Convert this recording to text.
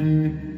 Mm-hmm.